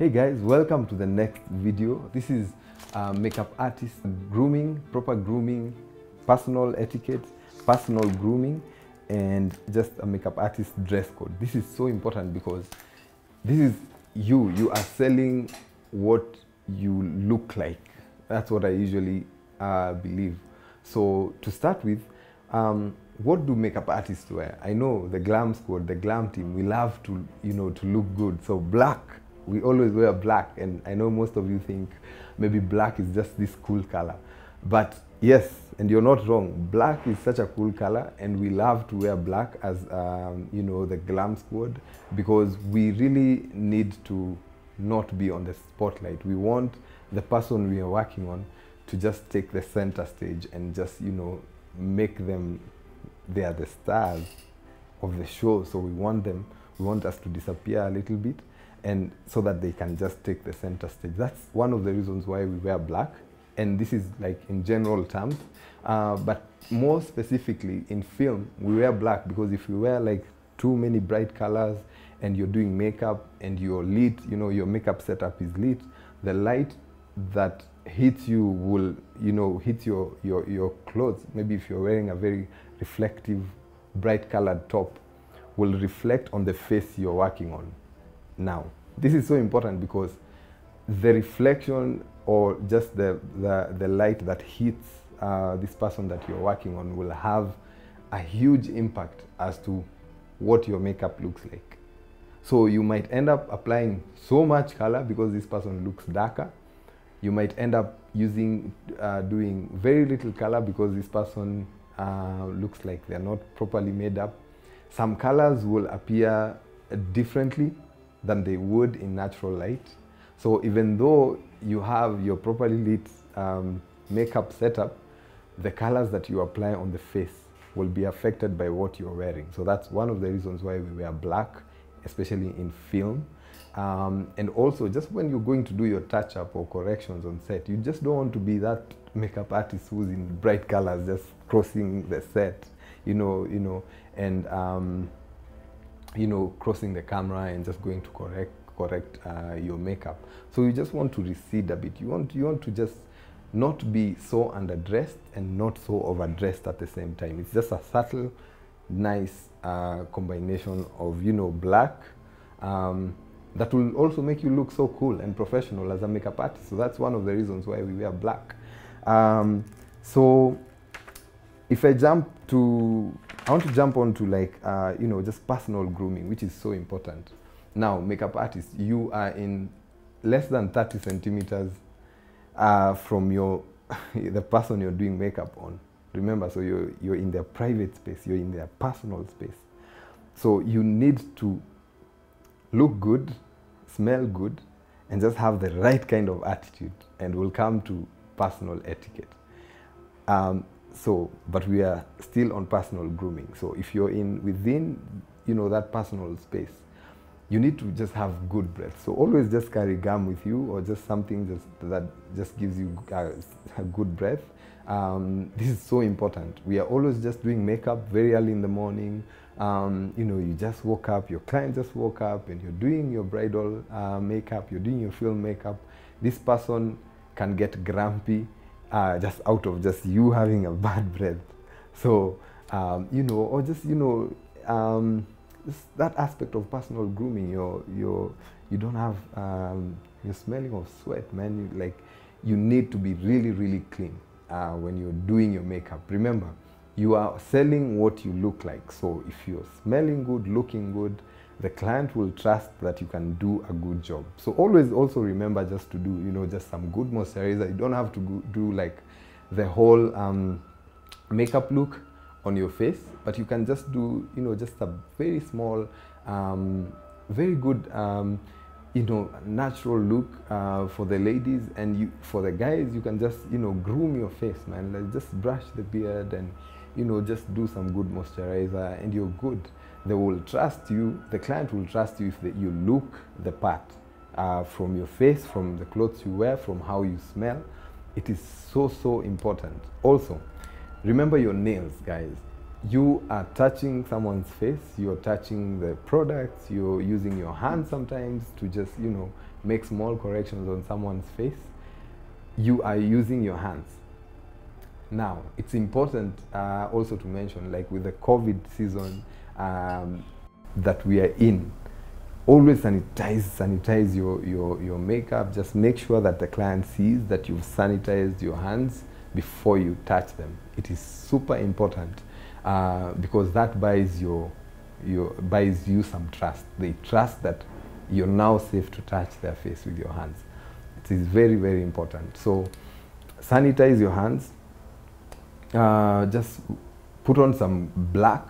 Hey guys, welcome to the next video. This is uh, makeup artist grooming, proper grooming, personal etiquette, personal grooming, and just a makeup artist dress code. This is so important because this is you. You are selling what you look like. That's what I usually uh, believe. So to start with, um, what do makeup artists wear? I know the glam squad, the glam team, we love to, you know, to look good. So black, we always wear black. And I know most of you think maybe black is just this cool color. But yes, and you're not wrong. Black is such a cool color and we love to wear black as, um, you know, the glam squad because we really need to not be on the spotlight. We want the person we are working on to just take the center stage and just, you know, make them they are the stars of the show so we want them we want us to disappear a little bit and so that they can just take the center stage. That's one of the reasons why we wear black and this is like in general terms. Uh, but more specifically in film we wear black because if you wear like too many bright colors and you're doing makeup and you're lit you know your makeup setup is lit the light that hits you will you know hit your your your clothes. Maybe if you're wearing a very reflective bright colored top will reflect on the face you're working on now. This is so important because the reflection or just the the, the light that hits uh, this person that you're working on will have a huge impact as to what your makeup looks like. So you might end up applying so much color because this person looks darker. You might end up using uh, doing very little color because this person uh, looks like they're not properly made up. Some colors will appear differently than they would in natural light. So even though you have your properly lit um, makeup setup the colors that you apply on the face will be affected by what you're wearing. So that's one of the reasons why we wear black especially in film. Um, and also, just when you're going to do your touch up or corrections on set, you just don't want to be that makeup artist who's in bright colors just crossing the set, you know, you know, and um, you know, crossing the camera and just going to correct correct uh, your makeup. So you just want to recede a bit. You want you want to just not be so underdressed and not so overdressed at the same time. It's just a subtle, nice uh, combination of you know black. Um, that will also make you look so cool and professional as a makeup artist. So that's one of the reasons why we wear black. Um, so if I jump to, I want to jump on to like, uh, you know, just personal grooming, which is so important. Now, makeup artist, you are in less than 30 centimeters uh, from your, the person you're doing makeup on. Remember, so you're, you're in their private space, you're in their personal space. So you need to look good, smell good, and just have the right kind of attitude, and we'll come to personal etiquette. Um, so, but we are still on personal grooming. So, if you're in within, you know, that personal space, you need to just have good breath. So, always just carry gum with you, or just something just that just gives you a, a good breath. Um, this is so important. We are always just doing makeup very early in the morning. Um, you know, you just woke up, your client just woke up, and you're doing your bridal uh, makeup, you're doing your film makeup. This person can get grumpy uh, just out of just you having a bad breath. So, um, you know, or just, you know, um, that aspect of personal grooming, you're, you're, you don't have, um, you're smelling of sweat, man. You, like, you need to be really, really clean uh, when you're doing your makeup. Remember, you are selling what you look like. So if you're smelling good, looking good, the client will trust that you can do a good job. So always also remember just to do, you know, just some good moisturizer. You don't have to do like the whole um, makeup look on your face, but you can just do, you know, just a very small, um, very good, um, you know, natural look uh, for the ladies and you, for the guys, you can just, you know, groom your face, man. Like just brush the beard and, you know, just do some good moisturizer and you're good. They will trust you, the client will trust you if you look the part uh, from your face, from the clothes you wear, from how you smell. It is so, so important. Also, remember your nails, guys. you are touching someone's face, you're touching the products, you're using your hand sometimes to just, you know, make small corrections on someone's face. You are using your hands. Now, it's important uh, also to mention, like with the COVID season um, that we are in, always sanitize, sanitize your, your, your makeup. Just make sure that the client sees that you've sanitized your hands before you touch them. It is super important uh, because that buys your, your buys you some trust. They trust that you're now safe to touch their face with your hands. It is very very important. So sanitize your hands. Uh, just put on some black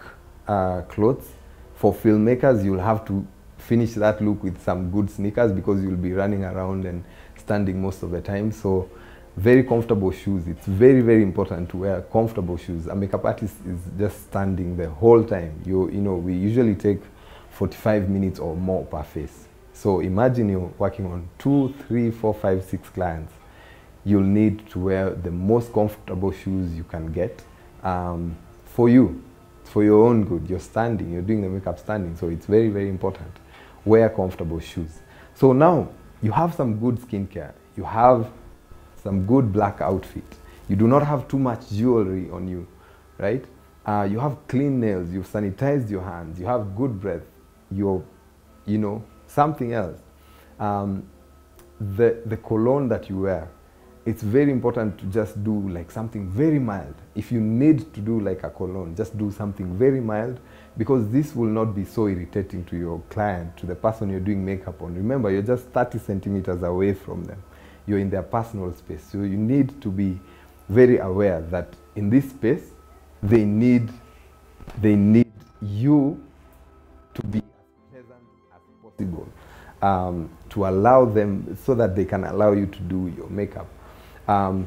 uh, clothes. For filmmakers, you'll have to finish that look with some good sneakers because you'll be running around and standing most of the time. So very comfortable shoes. It's very, very important to wear comfortable shoes. A makeup artist is just standing the whole time. You, you know, we usually take 45 minutes or more per face. So imagine you're working on two, three, four, five, six clients. You'll need to wear the most comfortable shoes you can get um, for you, for your own good. You're standing, you're doing the makeup standing, so it's very, very important. Wear comfortable shoes. So now you have some good skincare. You have some good black outfit. You do not have too much jewelry on you, right? Uh, you have clean nails, you've sanitized your hands, you have good breath, you're, you know, something else. Um, the, the cologne that you wear, it's very important to just do like something very mild. If you need to do like a cologne, just do something very mild because this will not be so irritating to your client, to the person you're doing makeup on. Remember, you're just 30 centimeters away from them you're in their personal space. So you need to be very aware that in this space, they need, they need you to be as pleasant as possible um, to allow them, so that they can allow you to do your makeup. Um,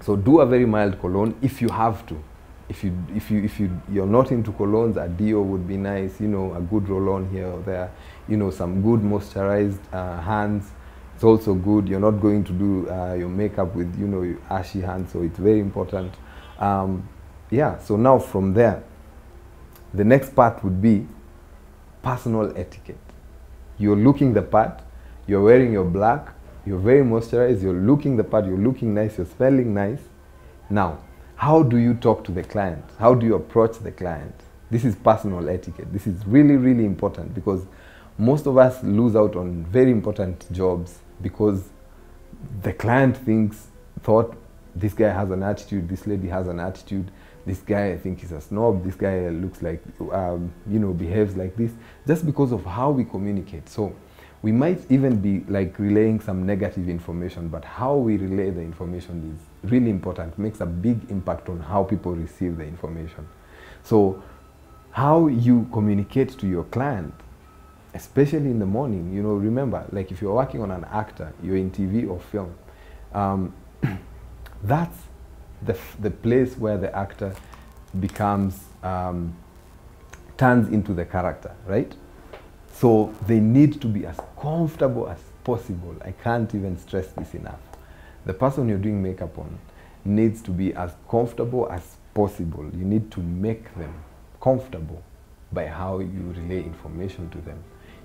so do a very mild cologne if you have to. If you if you if you you're not into colognes, a deo would be nice. You know, a good roll-on here or there. You know, some good moisturized uh, hands it's also good. You're not going to do uh, your makeup with, you know, ashy hands, so it's very important. Um, yeah, so now from there, the next part would be personal etiquette. You're looking the part, you're wearing your black, you're very moisturized, you're looking the part, you're looking nice, you're smelling nice. Now, how do you talk to the client? How do you approach the client? This is personal etiquette. This is really, really important because most of us lose out on very important jobs because the client thinks, thought this guy has an attitude, this lady has an attitude, this guy I think is a snob, this guy looks like, um, you know, behaves like this, just because of how we communicate. So we might even be like relaying some negative information, but how we relay the information is really important, makes a big impact on how people receive the information. So how you communicate to your client especially in the morning, you know, remember, like if you're working on an actor, you're in TV or film, um, that's the, the place where the actor becomes, um, turns into the character, right? So they need to be as comfortable as possible. I can't even stress this enough. The person you're doing makeup on needs to be as comfortable as possible. You need to make them comfortable by how you relay information to them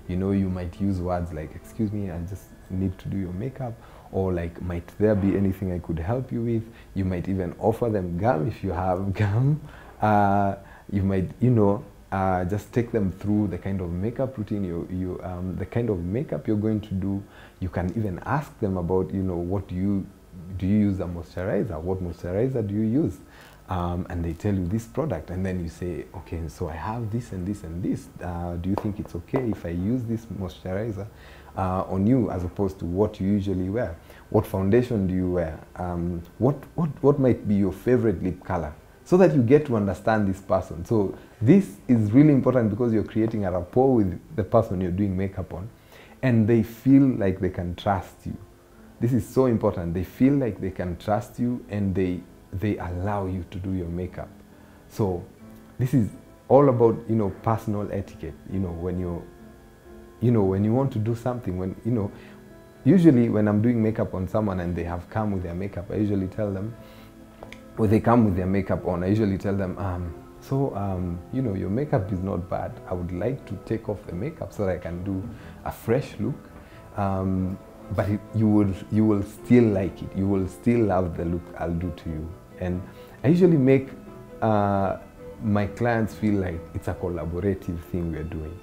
you know you might use words like excuse me i just need to do your makeup or like might there be anything i could help you with you might even offer them gum if you have gum uh, you might you know uh, just take them through the kind of makeup routine you, you um, the kind of makeup you're going to do. You can even ask them about you know what do you do you use a moisturizer? What moisturizer do you use? Um, and they tell you this product and then you say okay so i have this and this and this. Uh, do you think it's okay if i use this moisturizer uh, on you as opposed to what you usually wear? What foundation do you wear? Um, what, what, what might be your favorite lip color so that you get to understand this person so this is really important because you're creating a rapport with the person you're doing makeup on and they feel like they can trust you this is so important they feel like they can trust you and they they allow you to do your makeup. So this is all about, you know, personal etiquette. You know, when you you know, when you want to do something, when, you know, usually when I'm doing makeup on someone and they have come with their makeup, I usually tell them, when they come with their makeup on, I usually tell them, um, So, um, you know, your makeup is not bad. I would like to take off the makeup so that I can do a fresh look. Um, but it, you will you will still like it. You will still love the look I'll do to you. And I usually make uh, my clients feel like it's a collaborative thing we're doing.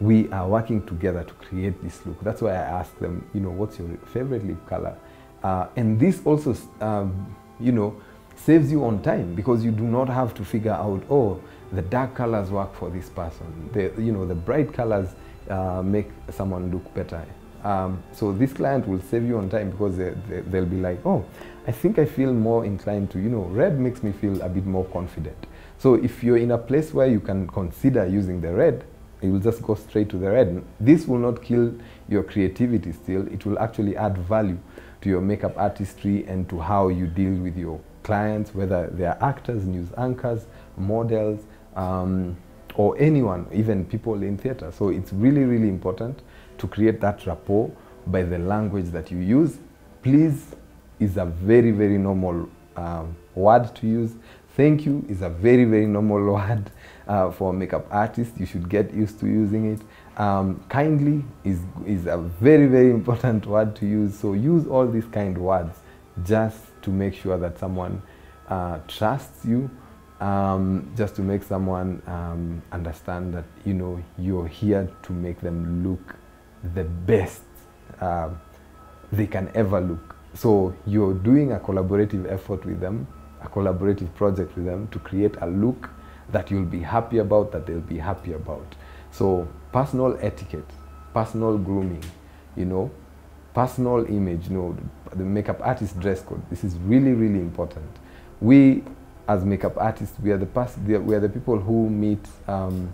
We are working together to create this look. That's why I ask them, you know, what's your favorite lip color? Uh, and this also, um, you know, saves you on time because you do not have to figure out, oh, the dark colors work for this person. The, you know, the bright colors uh, make someone look better. Um, so this client will save you on time because they, they, they'll be like, oh, I think I feel more inclined to, you know, red makes me feel a bit more confident. So if you're in a place where you can consider using the red, you will just go straight to the red. This will not kill your creativity still. It will actually add value to your makeup artistry and to how you deal with your clients, whether they are actors, news anchors, models, um, or anyone, even people in theater. So it's really, really important to create that rapport by the language that you use. Please is a very, very normal um, word to use. Thank you is a very, very normal word uh, for makeup artist. You should get used to using it. Um, kindly is, is a very, very important word to use. So use all these kind words just to make sure that someone uh, trusts you, um, just to make someone um, understand that, you know, you're here to make them look the best uh, they can ever look. So you're doing a collaborative effort with them, a collaborative project with them to create a look that you'll be happy about, that they'll be happy about. So personal etiquette, personal grooming, you know, personal image, know, the makeup artist dress code. This is really, really important. We, as makeup artists, we are the, past, we are the people who meet um,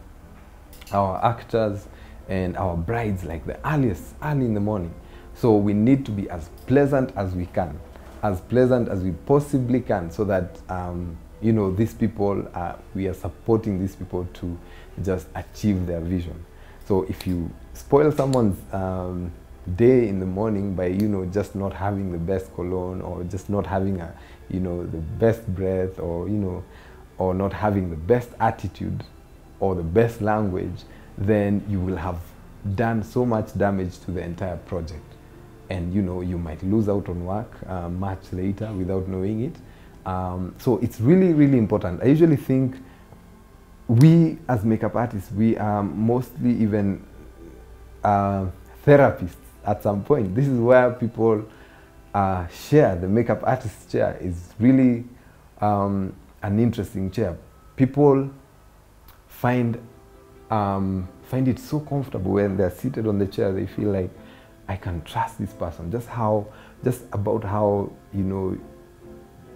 our actors and our brides like the earliest, early in the morning. So we need to be as pleasant as we can, as pleasant as we possibly can, so that um, you know these people, are, we are supporting these people to just achieve their vision. So if you spoil someone's um, day in the morning by you know just not having the best cologne or just not having a you know the best breath or you know or not having the best attitude or the best language, then you will have done so much damage to the entire project and you know you might lose out on work uh, much later without knowing it. Um, so it's really really important. I usually think we as makeup artists we are mostly even uh, therapists at some point. This is where people uh, share the makeup artist chair is really um, an interesting chair. People find um, find it so comfortable when they're seated on the chair. They feel like I can trust this person. Just how, just about how, you know,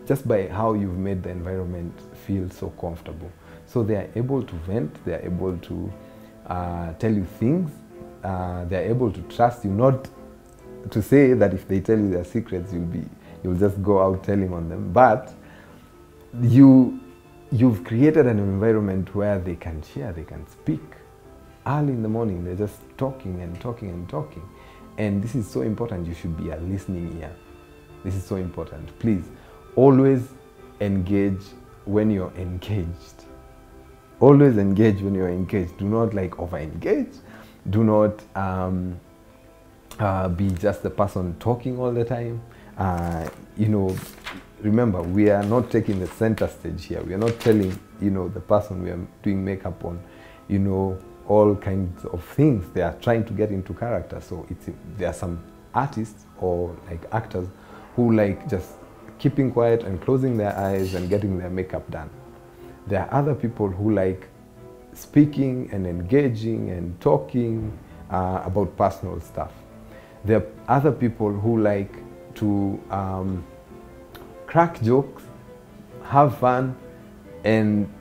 just by how you've made the environment feel so comfortable. So they are able to vent, they are able to uh, tell you things, uh, they are able to trust you, not to say that if they tell you their secrets, you'll be, you'll just go out telling on them, but you, you've created an environment where they can share, they can speak. Early in the morning, they're just talking and talking and talking. And this is so important. You should be a listening ear. This is so important. Please always engage when you're engaged. Always engage when you're engaged. Do not like over engage. Do not um, uh, be just the person talking all the time. Uh, you know, remember, we are not taking the center stage here. We are not telling, you know, the person we are doing makeup on, you know, all kinds of things. They are trying to get into character. So it's, there are some artists or like actors who like just keeping quiet and closing their eyes and getting their makeup done. There are other people who like speaking and engaging and talking uh, about personal stuff. There are other people who like to um, crack jokes, have fun, and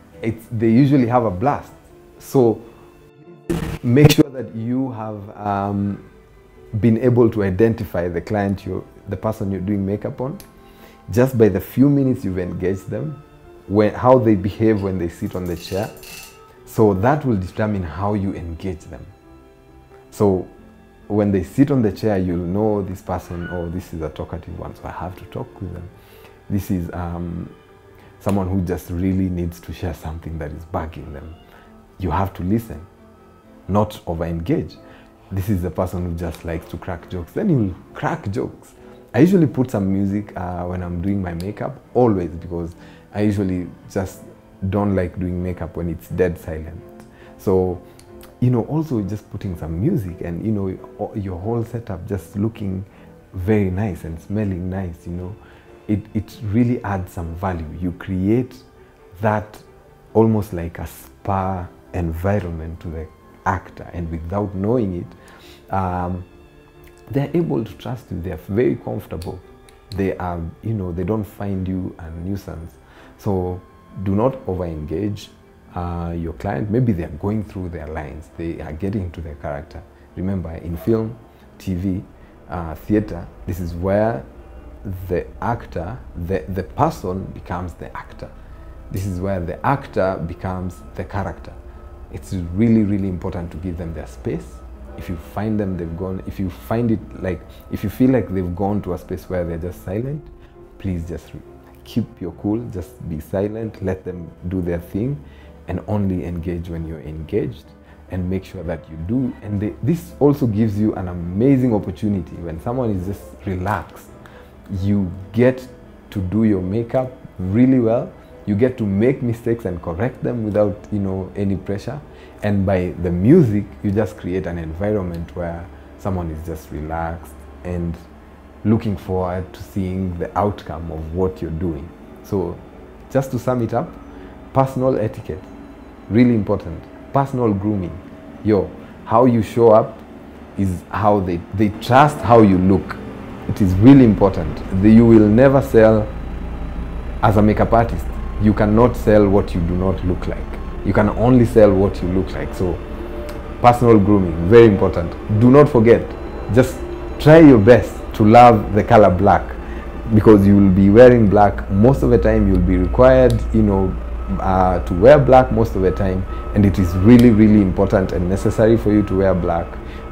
they usually have a blast. So make sure that you have um, been able to identify the client, you, the person you're doing makeup on, just by the few minutes you've engaged them, when, how they behave when they sit on the chair. So that will determine how you engage them. So when they sit on the chair, you'll know this person, oh, this is a talkative one, so I have to talk with them. This is, um, someone who just really needs to share something that is bugging them. You have to listen, not over engage. This is the person who just likes to crack jokes. Then you'll crack jokes. I usually put some music uh, when I'm doing my makeup, always, because I usually just don't like doing makeup when it's dead silent. So, you know, also just putting some music and, you know, your whole setup just looking very nice and smelling nice, you know, it, it really adds some value. You create that almost like a spa environment to the actor, and without knowing it, um, they're able to trust you. They're very comfortable. They are, you know, they don't find you a nuisance. So do not over engage uh, your client. Maybe they're going through their lines. They are getting into their character. Remember, in film, TV, uh, theater, this is where the actor, the, the person becomes the actor. This is where the actor becomes the character. It's really, really important to give them their space. If you find them, they've gone, if you find it like, if you feel like they've gone to a space where they're just silent, please just keep your cool, just be silent, let them do their thing, and only engage when you're engaged and make sure that you do. And they, this also gives you an amazing opportunity when someone is just relaxed. You get to do your makeup really well. You get to make mistakes and correct them without, you know, any pressure. And by the music, you just create an environment where someone is just relaxed and looking forward to seeing the outcome of what you're doing. So, just to sum it up, personal etiquette, really important personal grooming. Yo, how you show up is how they, they trust how you look. It is really important. The, you will never sell as a makeup artist. You cannot sell what you do not look like. You can only sell what you look like. So personal grooming, very important. Do not forget, just try your best to love the color black because you will be wearing black. Most of the time you'll be required you know uh, to wear black most of the time. And it is really really important and necessary for you to wear black.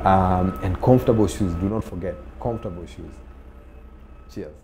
Um, and comfortable shoes. Do not forget comfortable shoes. Cheers